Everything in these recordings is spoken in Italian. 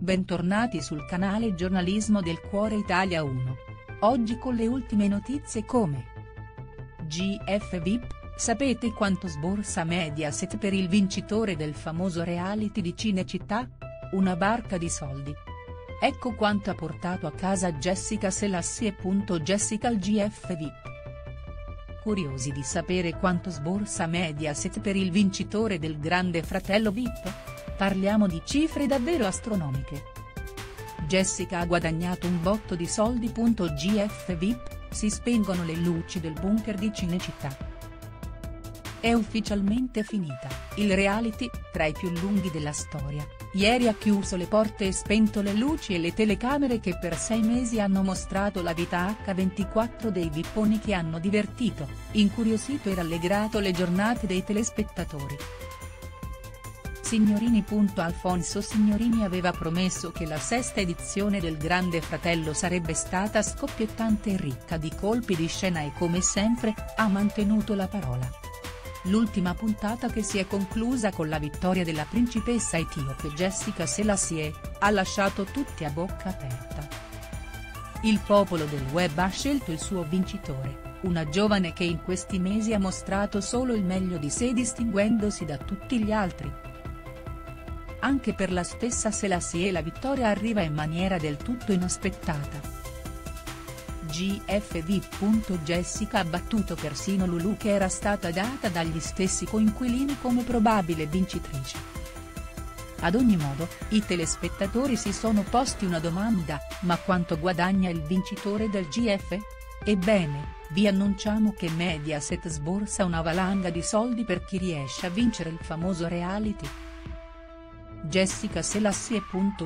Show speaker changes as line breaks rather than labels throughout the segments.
bentornati sul canale Giornalismo del Cuore Italia 1. Oggi con le ultime notizie come GF VIP, sapete quanto sborsa Mediaset per il vincitore del famoso reality di Cinecittà? Una barca di soldi. Ecco quanto ha portato a casa Jessica Selassie. Jessica al GF VIP. Curiosi di sapere quanto sborsa Mediaset per il vincitore del Grande Fratello VIP? Parliamo di cifre davvero astronomiche. Jessica ha guadagnato un botto di soldi. GF VIP, si spengono le luci del bunker di Cinecittà. È ufficialmente finita, il reality, tra i più lunghi della storia, ieri ha chiuso le porte e spento le luci e le telecamere che per sei mesi hanno mostrato la vita H24 dei vipponi che hanno divertito, incuriosito e rallegrato le giornate dei telespettatori. Signorini. Alfonso Signorini aveva promesso che la sesta edizione del Grande Fratello sarebbe stata scoppiettante e ricca di colpi di scena e come sempre, ha mantenuto la parola. L'ultima puntata che si è conclusa con la vittoria della principessa etiope Jessica Selassie, ha lasciato tutti a bocca aperta. Il popolo del web ha scelto il suo vincitore, una giovane che in questi mesi ha mostrato solo il meglio di sé distinguendosi da tutti gli altri, anche per la stessa Selassie la vittoria arriva in maniera del tutto inaspettata. GFV. Jessica ha battuto persino Lulu che era stata data dagli stessi coinquilini come probabile vincitrice. Ad ogni modo, i telespettatori si sono posti una domanda, ma quanto guadagna il vincitore del GF? Ebbene, vi annunciamo che Mediaset sborsa una valanga di soldi per chi riesce a vincere il famoso reality. Jessica Selassie.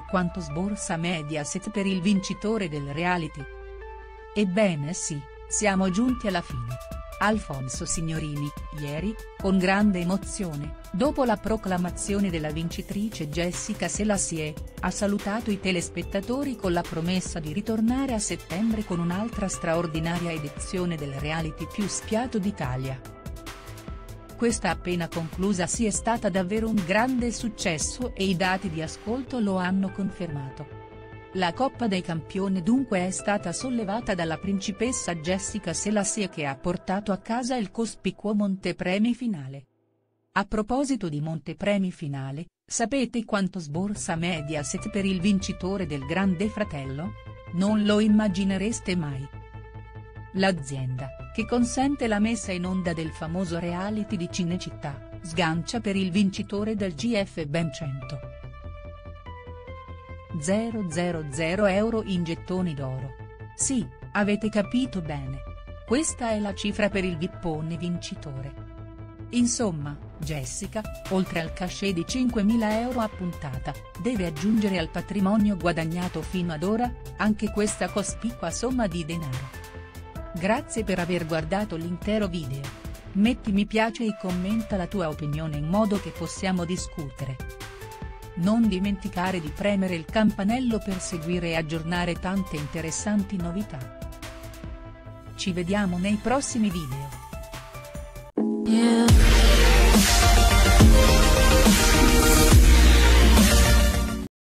Quanto sborsa Mediaset per il vincitore del reality? Ebbene sì, siamo giunti alla fine. Alfonso Signorini, ieri, con grande emozione, dopo la proclamazione della vincitrice Jessica Selassie, ha salutato i telespettatori con la promessa di ritornare a settembre con un'altra straordinaria edizione del reality più spiato d'Italia questa appena conclusa sia stata davvero un grande successo e i dati di ascolto lo hanno confermato. La Coppa dei Campioni dunque è stata sollevata dalla principessa Jessica Selassie che ha portato a casa il cospicuo montepremi finale. A proposito di montepremi finale, sapete quanto sborsa Mediaset per il vincitore del Grande Fratello? Non lo immaginereste mai. L'azienda, che consente la messa in onda del famoso reality di Cinecittà, sgancia per il vincitore del GF ben 100. 000 euro in gettoni d'oro. Sì, avete capito bene. Questa è la cifra per il vippone vincitore. Insomma, Jessica, oltre al cachet di 5.000 euro a puntata, deve aggiungere al patrimonio guadagnato fino ad ora, anche questa cospicua somma di denaro. Grazie per aver guardato l'intero video. Metti mi piace e commenta la tua opinione in modo che possiamo discutere. Non dimenticare di premere il campanello per seguire e aggiornare tante interessanti novità. Ci vediamo nei prossimi video. Yeah.